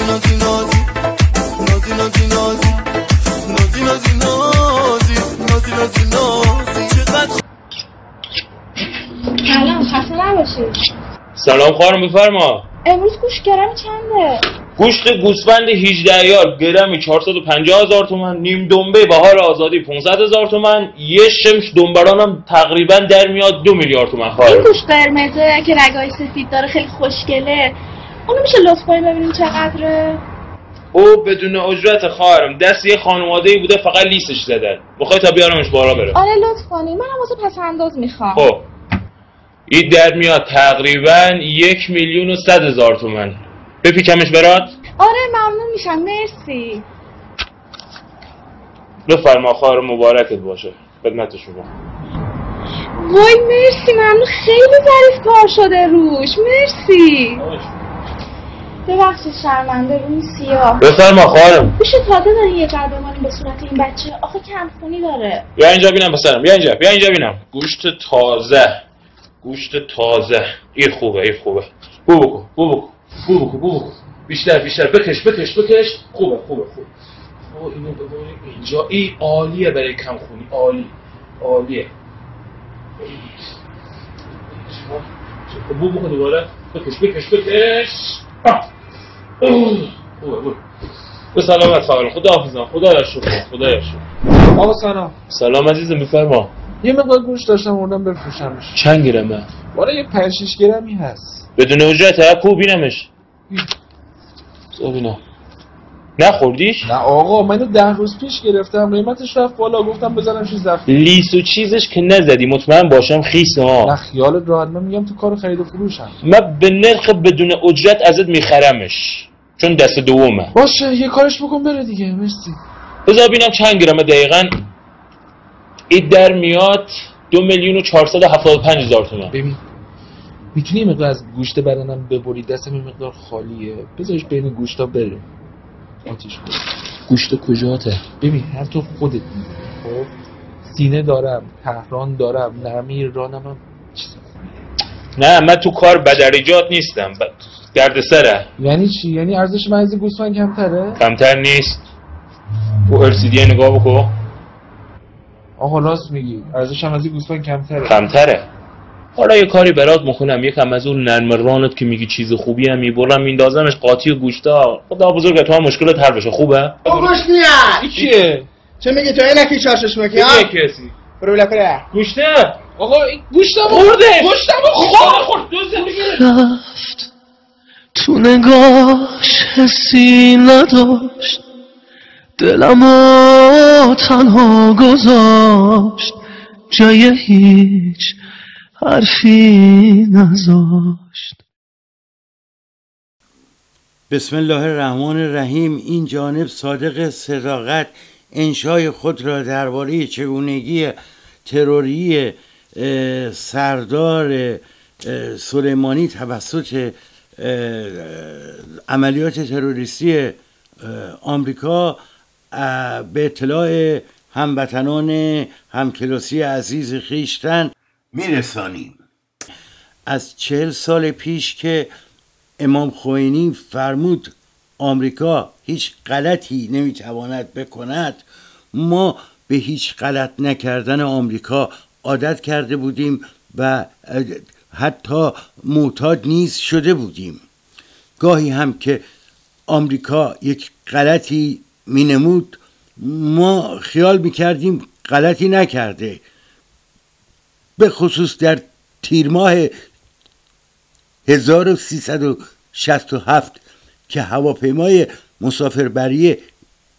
نازی نازی نازی نازی نازی نازی نازی نازی نازی نازی نازی نازی چقدر سلام خسته نباشید سلام خانم بفرما امروز گوش گرم چنده؟ گوشت گوسفند 18 یار گرمی 450 هزار تومن نیم دنبه بهار آزادی 500 هزار تومن یه شمش دنبرانم تقریبا در میاد دو میلیارد تومن. این خواهر گوش قرمزه که رگای سفید داره خیلی خوشگله. اونو میشه لطف کنیم ببینیم چقدره؟ او بدون اجرت خواهرم دست یه خانواده ای بوده فقط لیسش زدن بخوای تا بیارمش بالا بره. آره لطف کنیم منم واسه پس انداز می‌خوام. خب. این در میاد تقریبا یک میلیون و صد هزار تومن. بپیکمش برات؟ آره ممنون میشم. مرسی. بفرما خواهر مبارکت باشه. خدمت شما. وای مرسی. ممنون. خیلی ظریف کار شده روش. مرسی. ببخشید شرمنده روی سیاه. بفرما خواهرم. گوش تازه داری یه قلب بمانیم به صورت این بچه؟ آخه کم خونی داره. بیا اینجا بینم پسرم بیا اینجا بیا اینجا بینم. گوشت تازه گوشت تازه. این خوبه این خوبه. بو بکن بو بکن بو بکن بو بکن. بیشتر بیشتر. بکش بکش بکش. خوبه خوبه خوبه. او اینو ببریم اینجا. این عالیه برای کم خونی عالی عالیه. بو بکن دوباره. بکش بکش بکش. آه. به سلامت خواهرم خدا حافظم خدا یا شکر. خدا یا شکر. آقا سلام. سلام عزیزم بفرما یه مقدار گوش داشتم اوردم بفروشمش. چند گرمه ولی یه 5 6 گرمی هست. بدون اجرت ها کو بینمش. ببینم. نخوردیش؟ نه آقا منو ده روز پیش گرفتم. قیمتش رفت بالا. گفتم بزنم چیز رفت لیس و چیزش که نزدی. مطمئن باشم خیس نه ها خیالت راحت. من میگم تو کار خرید و فروشم. من به نرخ بدون اجرت ازت میخرمش. چون دست دومه. باشه یه کارش بکن بره دیگه مرسی. بذار ببینم چند گرمه دقیقا. این در میاد دو میلیون و چهارصد و هفتاد و پنج هزار تومن. ببین می‌تونی یه مقدار از گوشت بدنم ببری؟ دستم یه مقدار خالیه. بذارش بین گوشتا بره. آتیش کن گوشت کجاته؟ ببین هر تو خودت خب؟ سینه دارم تهران دارم نرمی رانم هم چیز. نه من تو کار بدرجات نیستم. ب... دردسره یعنی چی؟ یعنی ارزش من از گوسفند کمتره؟ کمتر نیست. تو ارسیدی نگاه بکن آقا راست میگی. ارزش هم از گوسفند کمتره. کمتره. حالا یه کاری برات می‌کنم یکم از اون نرم رانت که میگی چیز خوبی هم می‌برم میندازمش قاطی و گوشتا. خدا بزرگ تو هم مشکلت حل بشه. خوبه؟ خوش میاد. کیه چه میگی؟ تو اینکی چاشش میکی ها کسی. برو بلا کره گوشته آقا این گوشتم خورده گوشتم خورد خورد تو نگاش حسی نداشت. دلمو تنها گذاشت. جای هیچ حرفی نذاشت. بسم الله الرحمن الرحیم. این جانب صادق صداقت انشای خود را درباره چگونگی تروری سردار سلیمانی توسط عملیات تروریستی آمریکا به اطلاع هموطنان همکلاسی عزیز خیشتن. میرسانیم. از چهل سال پیش که امام خوینی فرمود آمریکا هیچ غلطی نمی‌تواند بکند ما به هیچ غلط نکردن آمریکا عادت کرده بودیم و حتی معتاد نیز شده بودیم. گاهی هم که آمریکا یک غلطی مینمود ما خیال می‌کردیم غلطی نکرده. به خصوص در تیر ماه 1367 که هواپیمای مسافربری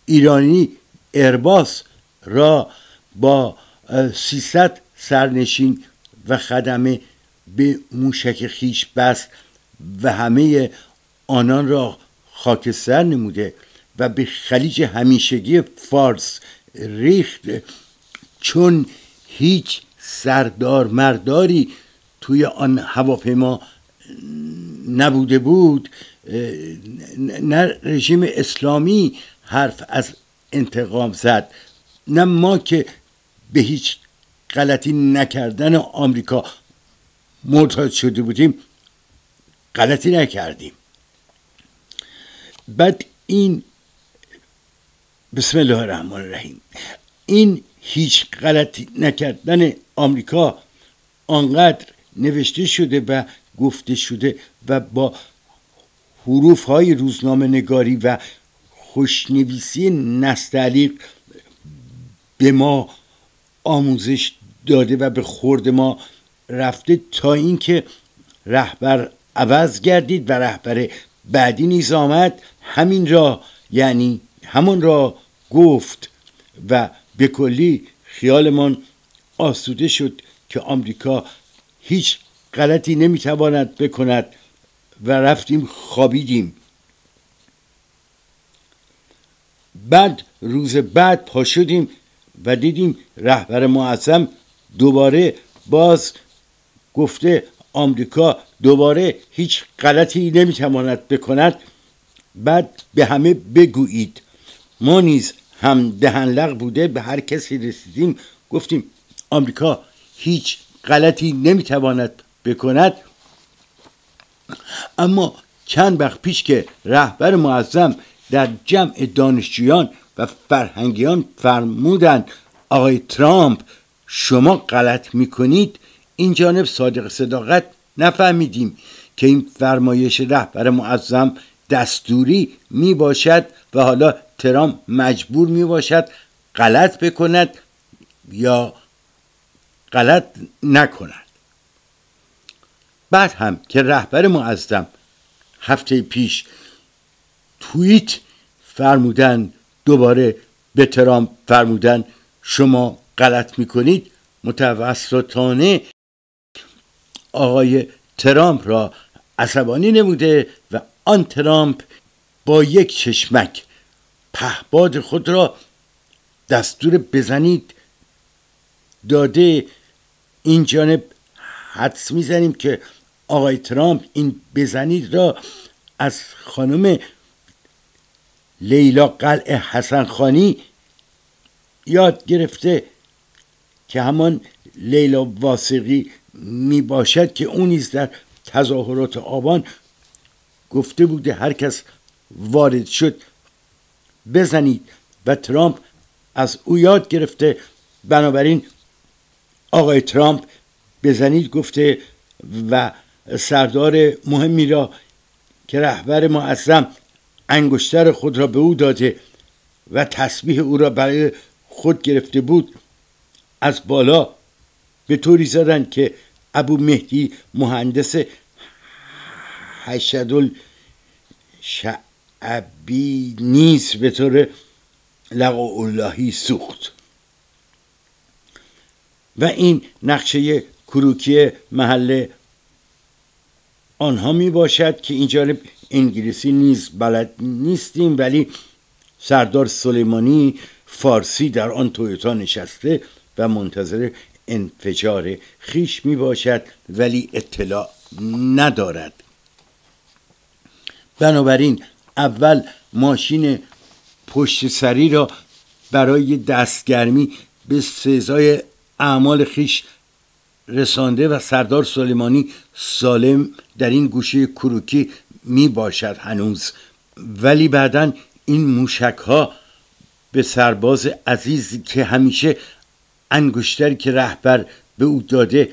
ایرانی ارباس را با اه، 300 سرنشین و خدمه به موشک خیش بست و همه آنان را خاکستر نموده و به خلیج همیشگی فارس ریخت. چون هیچ سردار مرداری توی آن هواپیما نبوده بود نه رژیم اسلامی حرف از انتقام زد نه ما که به هیچ غلطی نکردن آمریکا. معتاد شده بودیم غلطی نکردیم. بعد این بسم الله الرحمن الرحیم. این هیچ غلطی نکردن آمریکا آنقدر نوشته شده و گفته شده و با حروف های روزنامه نگاری و خوشنویسی نستعلیق به ما آموزش داده و به خورد ما رفته تا اینکه رهبر عوض گردید و رهبر بعدی نیز آمد. همین را یعنی همون را گفت و به کلی خیالمان آسوده شد که آمریکا هیچ غلطی نمی‌تواند بکند و رفتیم خوابیدیم. بعد روز بعد پا شدیم و دیدیم رهبر معظم دوباره باز گفته آمریکا دوباره هیچ غلطی نمی‌تواند بکند. بعد به همه بگویید. ما نیز هم دهنلق بوده به هر کسی رسیدیم. گفتیم آمریکا هیچ غلطی نمی‌تواند بکند. اما چند وقت پیش که رهبر معظم در جمع دانشجویان و فرهنگیان فرمودند آقای ترامپ شما غلط می‌کنید؟ این جانب صادق صداقت نفهمیدیم که این فرمایش رهبر معظم دستوری می باشد و حالا ترامپ مجبور می باشد غلط بکند یا غلط نکند. بعد هم که رهبر معظم هفته پیش توییت فرمودن دوباره به ترامپ فرمودن شما غلط می‌کنید متوسطانه آقای ترامپ را عصبانی نموده و آن ترامپ با یک چشمک پهباد خود را دستور بزنید. داده این جانب حدس می‌زنیم که آقای ترامپ این بزنید را از خانم لیلا قلع حسن خانی یاد گرفته که همان لیلا واسقی می باشد که اون نیز در تظاهرات آبان گفته بوده هر کس وارد شد بزنید و ترامپ از او یاد گرفته. بنابراین آقای ترامپ بزنید گفته و سردار مهمی را که رهبر معظم انگشتر خود را به او داده و تسبیح او را برای خود گرفته بود از بالا به طوری زدن که ابو مهدی مهندس حشد شعبی نیست به طور لقا اللهی سوخت. و این نقشه کروکی محله آنها می باشد که این انگلیسی نیز بلد نیستیم ولی سردار سلیمانی فارسی در آن تویوتا نشسته و منتظر انفجار خیش می باشد ولی اطلاع ندارد. بنابراین اول ماشین پشت سری را برای دستگرمی به سزای اعمال خیش رسانده و سردار سلیمانی سالم در این گوشه کروکی می باشد هنوز. ولی بعدا این موشک ها به سرباز عزیزی که همیشه انگشتری که رهبر به او داده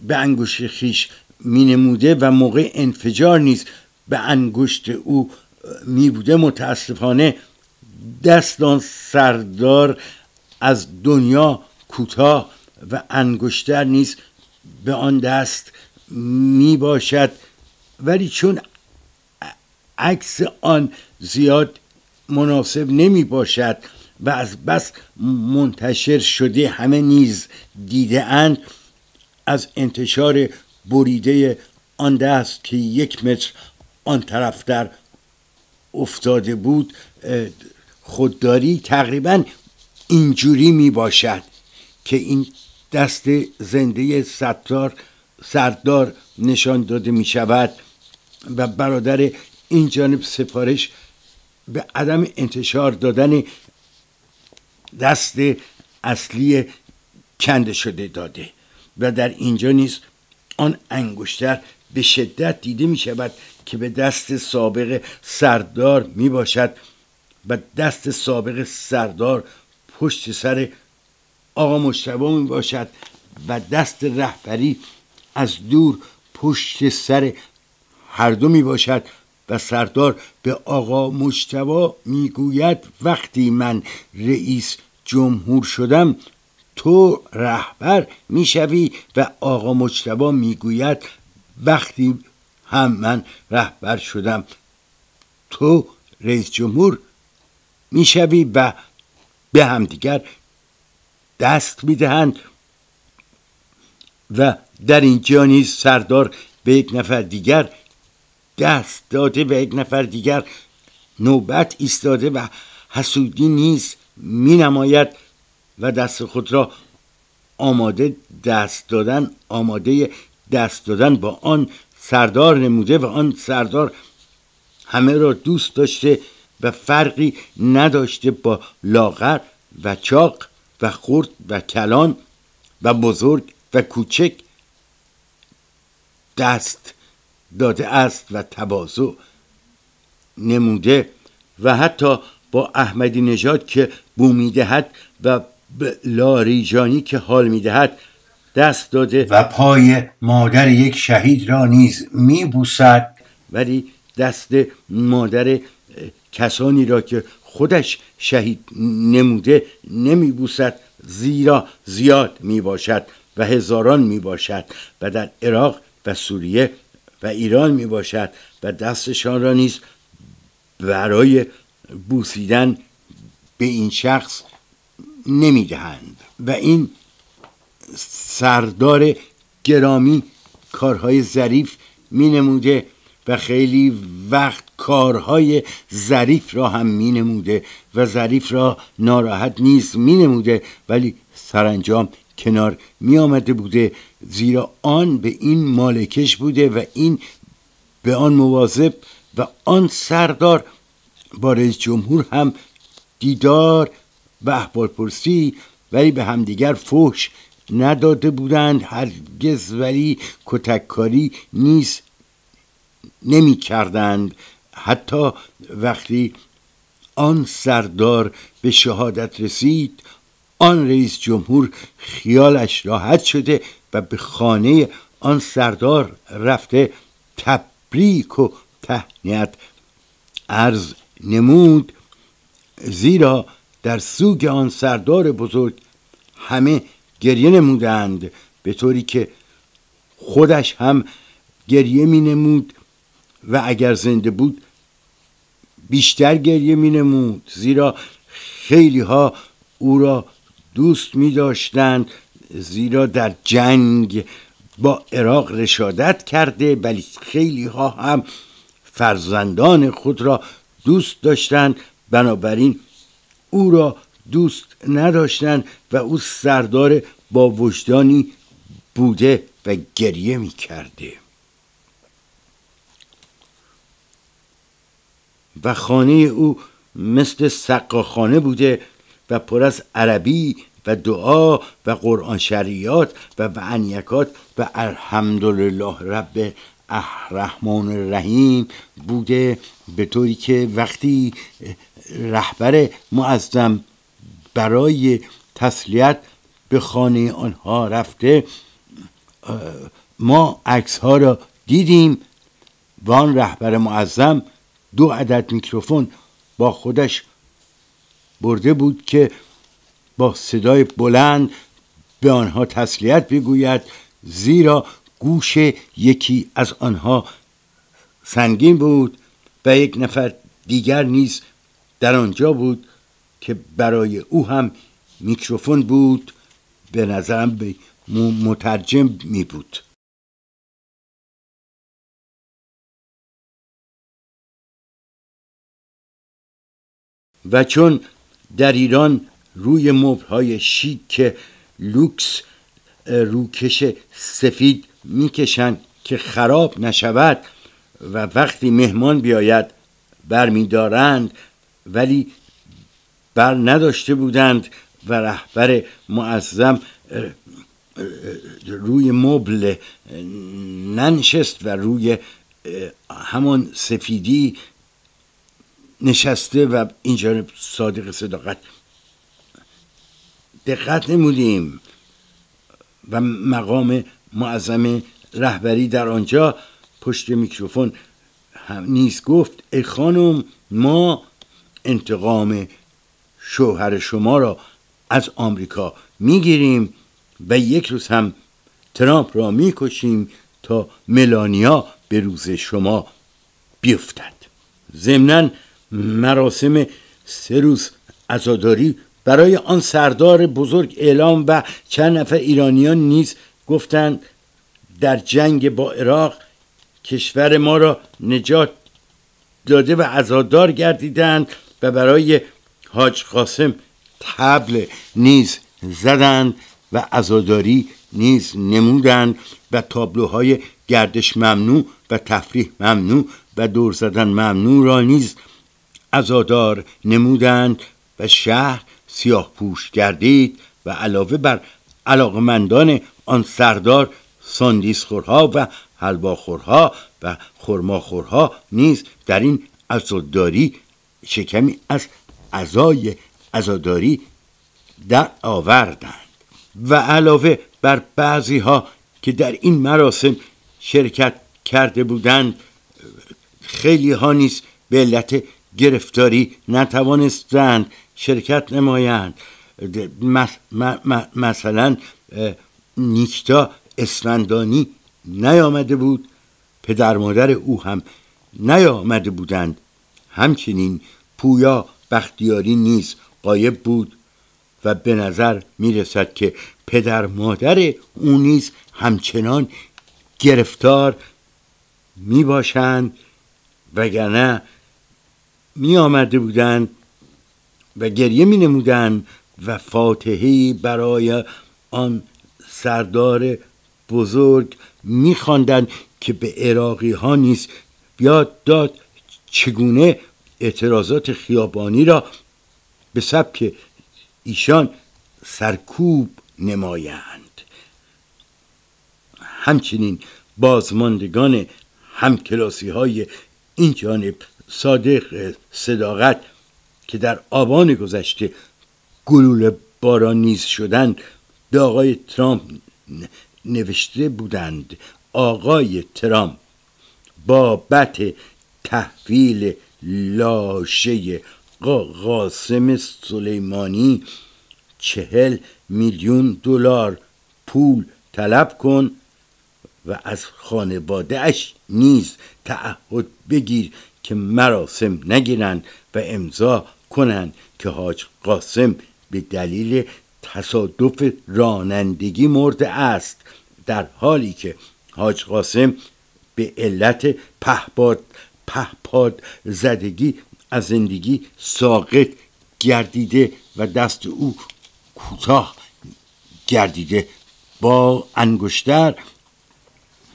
به انگشت خیش می نموده و موقع انفجار نیز به انگشت او می بوده متاسفانه دستان سردار از دنیا کوتاه و انگشتر نیز به آن دست می باشد. ولی چون عکس آن زیاد مناسب نمی باشد و از بس منتشر شده همه نیز دیده اند. از انتشار بریده آن دست که یک متر آن طرف در افتاده بود خودداری تقریبا اینجوری می باشد که این دست زنده ستار سردار نشان داده می شود و برادر این جانب سفارش به عدم انتشار دادن دست اصلی کنده شده داده و در اینجا نیز آن انگشتر به شدت دیده می شود که به دست سابق سردار می باشد و دست سابق سردار پشت سر آقا مشتبه می باشد و دست رهبری از دور پشت سر هر دو می باشد و سردار به آقا مجتبا می‌گوید وقتی من رئیس جمهور شدم تو رهبر می‌شوی و آقا مجتبا می‌گوید وقتی هم من رهبر شدم تو رئیس جمهور می‌شوی و به همدیگر دست می‌دهند. و در اینجا نیز سردار به یک نفر دیگر دست داده و یک نفر دیگر نوبت ایستاده و حسودی نیز می نماید و دست خود را آماده دست دادن آماده دست دادن با آن سردار نموده و آن سردار همه را دوست داشته و فرقی نداشته با لاغر و چاق و خرد و کلان و بزرگ و کوچک دست داده است و تواضع نموده و حتی با احمدی نژاد که بو می‌دهد و به لاریجانی که حال می‌دهد دست داده و پای مادر یک شهید را نیز میبوسد. ولی دست مادر کسانی را که خودش شهید نموده نمیبوسد زیرا زیاد می‌باشد و هزاران می‌باشد و در عراق و سوریه و ایران می باشد و دستشان را نیز برای بوسیدن به این شخص نمی دهند و این سردار گرامی کارهای ظریف می نموده و خیلی وقت کارهای ظریف را هم می نموده و ظریف را ناراحت نیز می نموده ولی سرانجام کنار می آمده بوده زیرا آن به این مالکش بوده و این به آن مواظب و آن سردار با رئیس جمهور هم دیدار و احوال پرسی ولی به همدیگر فحش نداده بودند. هرگز ولی کتککاری نیز نمی کردند حتی وقتی آن سردار به شهادت رسید آن رئیس جمهور خیالش راحت شده و به خانه آن سردار رفته تبریک و تهنیت عرض نمود. زیرا در سوگ آن سردار بزرگ همه گریه نمودند به طوری که خودش هم گریه می نمود و اگر زنده بود بیشتر گریه می نمود. زیرا خیلی ها او را دوست می داشتند زیرا در جنگ با عراق رشادت کرده ولی خیلی ها هم فرزندان خود را دوست داشتند. بنابراین او را دوست نداشتند و او سردار با وجدانی بوده و گریه می کرده. و خانه او مثل سقاخانه بوده و پر از عربی و دعا و قرآن شریعات و عنیکات و الحمدلله رب الرحمن الرحیم بوده به طوری که وقتی رهبر معظم برای تسلیت به خانه آنها رفته ما عکس ها را دیدیم و آن رهبر معظم دو عدد میکروفون با خودش برده بود که با صدای بلند به آنها تسلیت بگوید زیرا گوش یکی از آنها سنگین بود و یک نفر دیگر نیز در آنجا بود که برای او هم میکروفون بود به نظرم به مترجم می بود. و چون در ایران روی مبلهای شیک لوکس روکش سفید می‌کشند که خراب نشود و وقتی مهمان بیاید برمیدارند ولی بر نداشته بودند و رهبر معظم روی مبل ننشست و روی همان سفیدی نشسته و این جانب صادق صداقت. دقت نمودیم و مقام معظم رهبری در آنجا پشت میکروفون هم نیز گفت ای خانم ما انتقام شوهر شما را از آمریکا می‌گیریم و یک روز هم ترامپ را می‌کشیم تا ملانیا به روز شما بیفتد. ضمنا مراسم سه روز عزاداری برای آن سردار بزرگ اعلام و چند نفر ایرانیان نیز گفتند در جنگ با عراق کشور ما را نجات داده و عزادار گردیدند و برای حاج قاسم تبل نیز زدند و عزاداری نیز نمودند و تابلوهای گردش ممنوع و تفریح ممنوع و دور زدن ممنوع را نیز عزادار نمودند و شهر سیاه پوش گردید و علاوه بر علاقمندان آن سردار ساندیسخورها و حلواخورها و خرماخورها نیز در این عزاداری شکمی از عزای عزاداری در آوردند. و علاوه بر بعضی ها که در این مراسم شرکت کرده بودند خیلی ها نیز به علت گرفتاری نتوانستند شرکت نمایند. مثلا نیکتا اسفندانی نیامده بود پدر مادر او هم نیامده بودند. همچنین پویا بختیاری نیز قایب بود و به نظر می رسد که پدر مادر او نیز همچنان گرفتار می باشند وگرنه می آمده بودند و گریه می نمودند و فاتحه برای آن سردار بزرگ می که به عراقی ها نیز یاد داد چگونه اعتراضات خیابانی را به سبک ایشان سرکوب نمایند. همچنین بازماندگان همکلاسی های این جانب صادق صداقت که در آبان گذشته گلوله باران نیز شدند به آقای ترامپ نوشته بودند آقای ترامپ بابت تحویل لاشه قا- قاسم سلیمانی چهل میلیون دلار پول طلب کن و از خانواده نیز تعهد بگیر که مراسم نگیرند و امضا کنند که حاج قاسم به دلیل تصادف رانندگی مرده است در حالی که حاج قاسم به علت پهپاد پهپاد زدگی از زندگی ساقط گردیده و دست او کوتاه گردیده. با انگشتر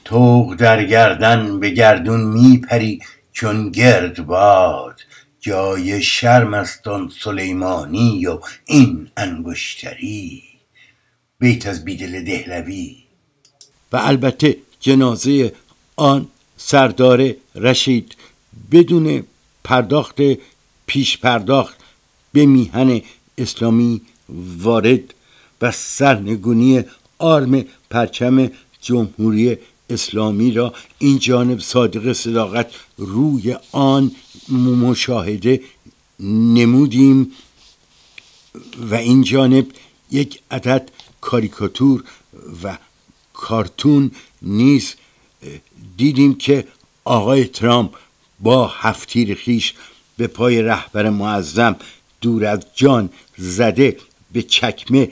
توق در گردن به گردون میپری چون گرد باد جای شرم است آن سلیمانی و این انگشتری. بیت از بیدل دهلوی. و البته جنازه آن سردار رشید بدون پرداخت پیش پرداخت به میهن اسلامی وارد و سرنگونی آرم پرچم جمهوری اسلامی را این جانب صادق صداقت روی آن مشاهده نمودیم و این جانب یک عدد کاریکاتور و کارتون نیز دیدیم که آقای ترامپ با هفتیر خیش به پای رهبر معظم دور از جان زده به چکمه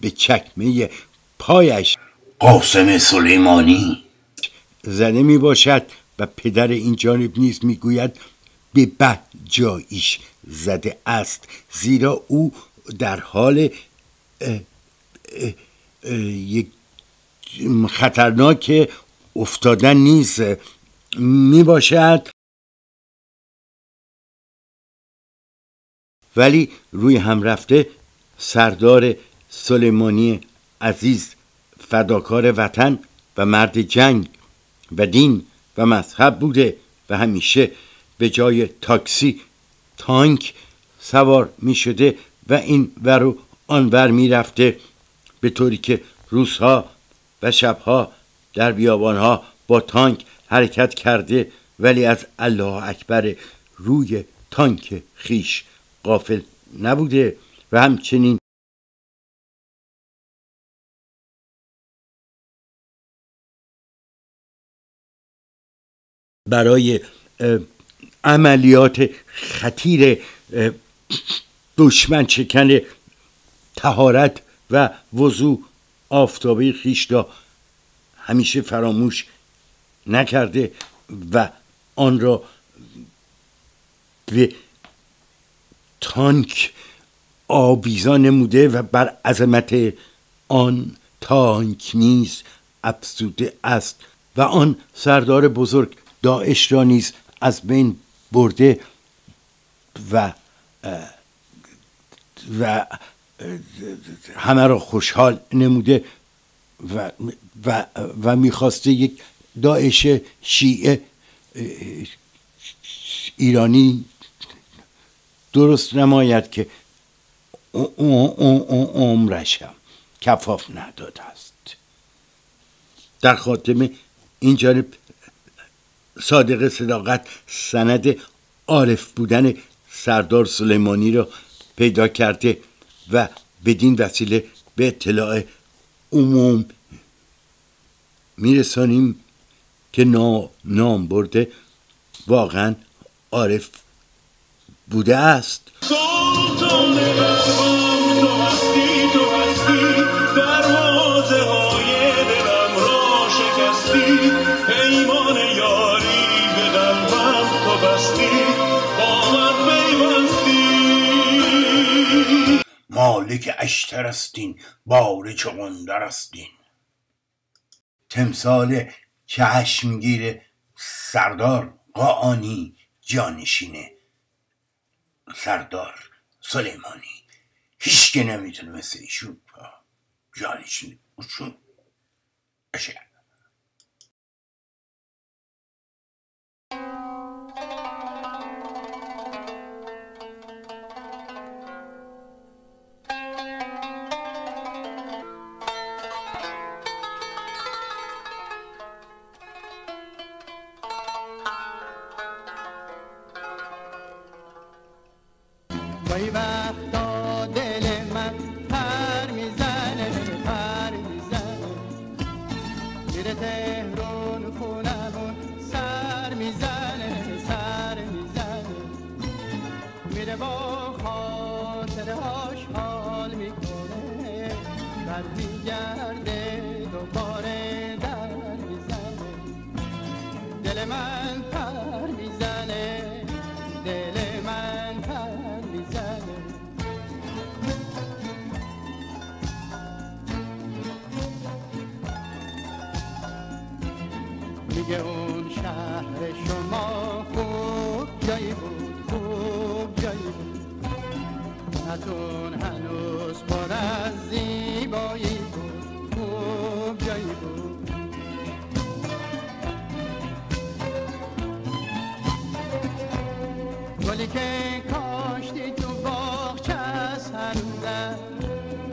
به چکمه پایش قاسم سلیمانی. زده می باشد و پدر این جانب نیز می گوید به بد جاییش زده است. زیرا او در حال اه، اه، یک خطرناک افتادن نیست می باشد ولی روی هم رفته سردار سلیمانی عزیز فداکار وطن و مرد جنگ و دین و مذهب بوده و همیشه به جای تاکسی تانک سوار می شده و این ور و آنور می رفته به طوری که روزها و شبها در بیابانها با تانک حرکت کرده ولی از الله اکبر روی تانک خیش قافل نبوده و همچنین برای عملیات خطیر دشمن چکن تهارت و وضوع آفتابه خیش را همیشه فراموش نکرده و آن را به تانک آویزان نموده و بر عظمت آن تانک نیز افزوده است و آن سردار بزرگ داعش را نیز از بین برده و و همه را خوشحال نموده و و و می‌خواسته یک داعش شیعه ایرانی درست نماید که عمرشم کفاف نداده است. در خاتمه این جانب صادق صداقت سند عارف بودن سردار سلیمانی را پیدا کرده و بدین وسیله به اطلاع عموم میرسانیم که نا نام برده واقعا عارف بوده است. مالک اشتر استین بار چغندر استین تمثال چشمگیر سردار قاانی جانشینه. سردار سلیمانی. هیچ که نمی‌تونه مثل ایشون جانشین. ایشون بشه گاهی اون شهر شما خوب جایی بود خوب جایی بود. نتون هنوز پر از زیبایی بود خوب جایی بود. گلی که کاشتی تو باغچه از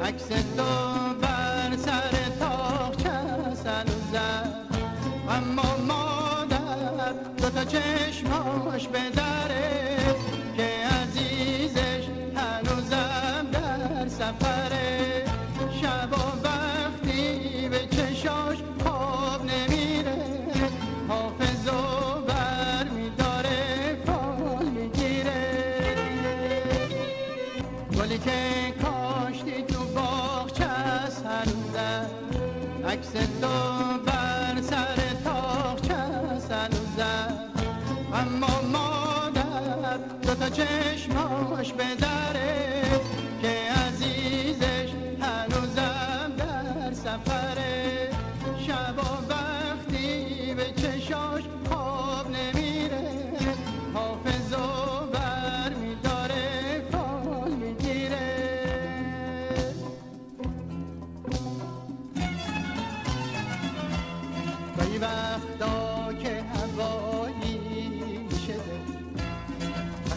عکس تو چشماش به